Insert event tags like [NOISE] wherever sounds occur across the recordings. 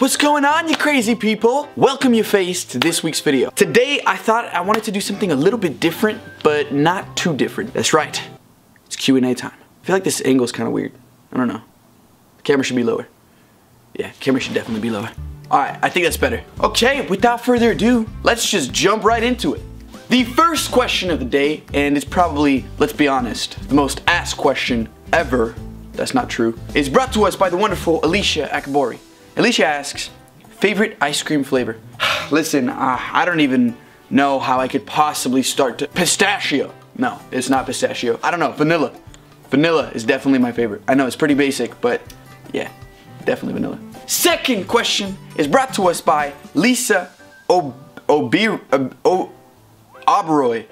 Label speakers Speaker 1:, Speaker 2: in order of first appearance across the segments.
Speaker 1: What's going on, you crazy people? Welcome your face to this week's video. Today, I thought I wanted to do something a little bit different, but not too different. That's right. It's Q&A time. I feel like this angle is kind of weird. I don't know. The camera should be lower. Yeah, camera should definitely be lower. Alright, I think that's better. Okay, without further ado, let's just jump right into it. The first question of the day, and it's probably, let's be honest, the most asked question ever, that's not true, is brought to us by the wonderful Alicia Akabori. Alicia asks, favorite ice cream flavor? [SIGHS] Listen, uh, I don't even know how I could possibly start to, pistachio. No, it's not pistachio. I don't know, vanilla. Vanilla is definitely my favorite. I know it's pretty basic, but yeah, definitely vanilla. Second question is brought to us by Lisa Ob Ob o Obroy.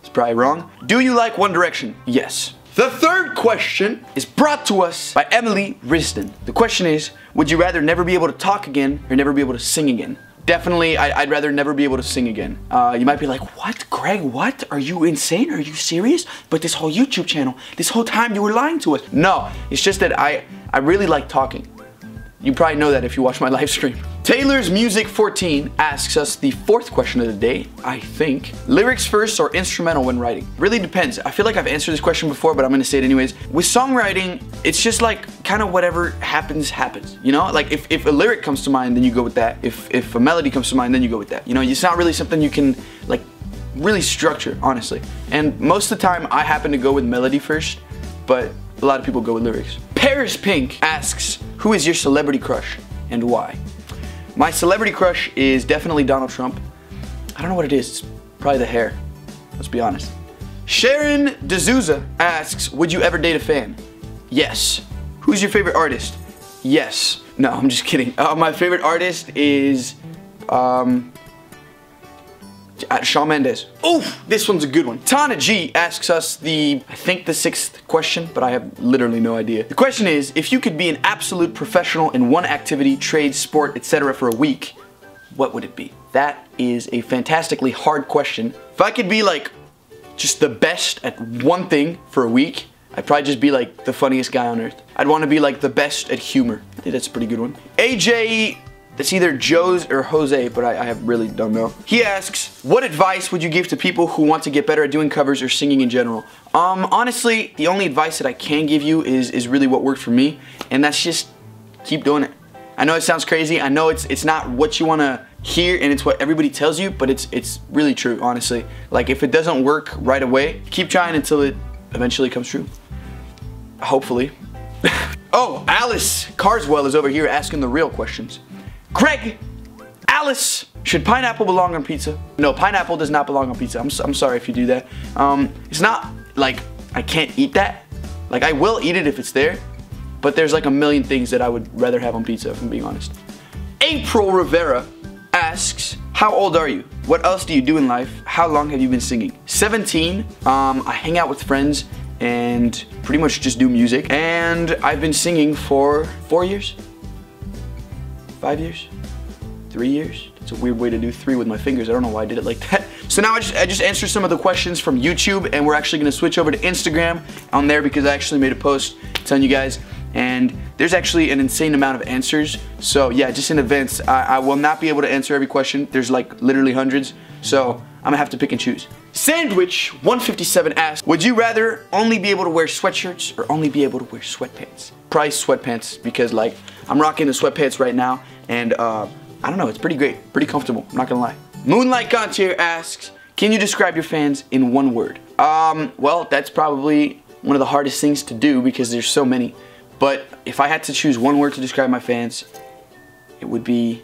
Speaker 1: It's probably wrong. Do you like One Direction? Yes. The third question is brought to us by Emily Risden. The question is, would you rather never be able to talk again or never be able to sing again? Definitely, I, would rather never be able to sing again. Uh, you might be like, what, Greg, what? Are you insane? Are you serious? But this whole YouTube channel, this whole time you were lying to us. No, it's just that I, I really like talking. You probably know that if you watch my live stream. Taylor's Music 14 asks us the fourth question of the day, I think. Lyrics first or instrumental when writing? Really depends. I feel like I've answered this question before, but I'm gonna say it anyways. With songwriting, it's just like kind of whatever happens, happens. You know, like if, if a lyric comes to mind, then you go with that. If, if a melody comes to mind, then you go with that. You know, it's not really something you can like really structure, honestly. And most of the time, I happen to go with melody first, but a lot of people go with lyrics. Paris Pink asks, who is your celebrity crush and why? My celebrity crush is definitely Donald Trump. I don't know what it is, it's probably the hair, let's be honest. Sharon D'Souza asks, would you ever date a fan? Yes. Who's your favorite artist? Yes. No, I'm just kidding. Uh, my favorite artist is, um, uh, Shawn Mendes. Oof, this one's a good one. Tana G asks us the, I think the sixth question, but I have literally no idea. The question is, if you could be an absolute professional in one activity, trade, sport, etc. for a week, what would it be? That is a fantastically hard question. If I could be like, just the best at one thing for a week, I'd probably just be like the funniest guy on earth. I'd want to be like the best at humor. I think that's a pretty good one. AJ it's either Joe's or Jose, but I, I really don't know. He asks, what advice would you give to people who want to get better at doing covers or singing in general? Um, honestly, the only advice that I can give you is, is really what worked for me, and that's just keep doing it. I know it sounds crazy. I know it's it's not what you want to hear and it's what everybody tells you, but it's it's really true, honestly. Like if it doesn't work right away, keep trying until it eventually comes true. Hopefully. [LAUGHS] oh, Alice Carswell is over here asking the real questions. Greg, Alice, should pineapple belong on pizza? No, pineapple does not belong on pizza. I'm, I'm sorry if you do that. Um, it's not like I can't eat that. Like I will eat it if it's there, but there's like a million things that I would rather have on pizza if I'm being honest. April Rivera asks, how old are you? What else do you do in life? How long have you been singing? 17. Um, I hang out with friends and pretty much just do music. And I've been singing for four years. Five years? Three years? It's a weird way to do three with my fingers. I don't know why I did it like that. [LAUGHS] So now I just, I just answered some of the questions from YouTube and we're actually gonna switch over to Instagram on there because I actually made a post telling you guys and there's actually an insane amount of answers. So yeah, just in advance, I, I will not be able to answer every question. There's like literally hundreds. So I'm gonna have to pick and choose. Sandwich 157 asks, would you rather only be able to wear sweatshirts or only be able to wear sweatpants? Price sweatpants because like I'm rocking the sweatpants right now and uh, I don't know, it's pretty great, pretty comfortable, I'm not gonna lie. Moonlight Gontier asks, can you describe your fans in one word? Um, well, that's probably one of the hardest things to do because there's so many. But if I had to choose one word to describe my fans, it would be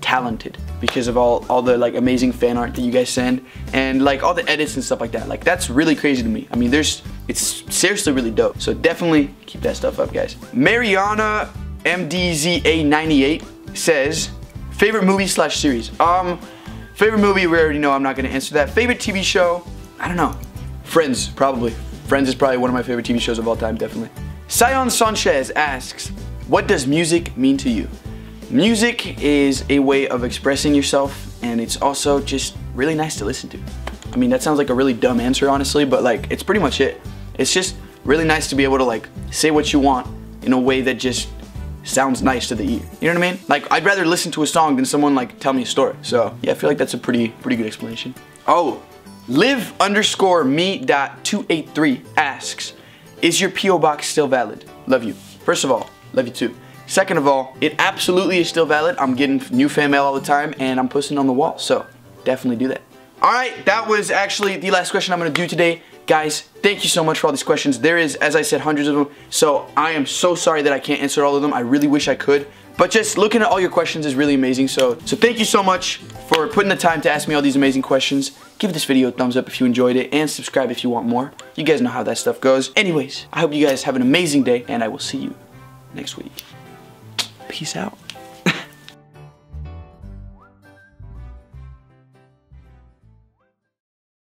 Speaker 1: talented because of all, all the like amazing fan art that you guys send and like all the edits and stuff like that. Like that's really crazy to me. I mean, there's, it's seriously really dope. So definitely keep that stuff up, guys. Mariana MDZA98 says, favorite movie slash series. Um, favorite movie, we already know I'm not gonna answer that. Favorite TV show, I don't know. Friends, probably. Friends is probably one of my favorite TV shows of all time, definitely. Sion Sanchez asks, what does music mean to you? Music is a way of expressing yourself and it's also just really nice to listen to. I mean, that sounds like a really dumb answer, honestly, but like, it's pretty much it. It's just really nice to be able to like say what you want in a way that just sounds nice to the ear. You know what I mean? Like, I'd rather listen to a song than someone like tell me a story. So, yeah, I feel like that's a pretty, pretty good explanation. Oh, live underscore me dot 283 asks, is your P.O. box still valid? Love you. First of all, love you too. Second of all, it absolutely is still valid. I'm getting new fan mail all the time and I'm posting on the wall, so definitely do that. All right, that was actually the last question I'm gonna do today. Guys, thank you so much for all these questions. There is, as I said, hundreds of them, so I am so sorry that I can't answer all of them. I really wish I could, but just looking at all your questions is really amazing. So, so thank you so much for putting the time to ask me all these amazing questions. Give this video a thumbs up if you enjoyed it, and subscribe if you want more. You guys know how that stuff goes. Anyways, I hope you guys have an amazing day, and I will see you next week. Peace out.